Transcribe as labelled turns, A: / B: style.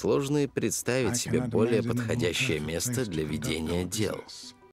A: Сложно и представить себе более подходящее место для ведения дел.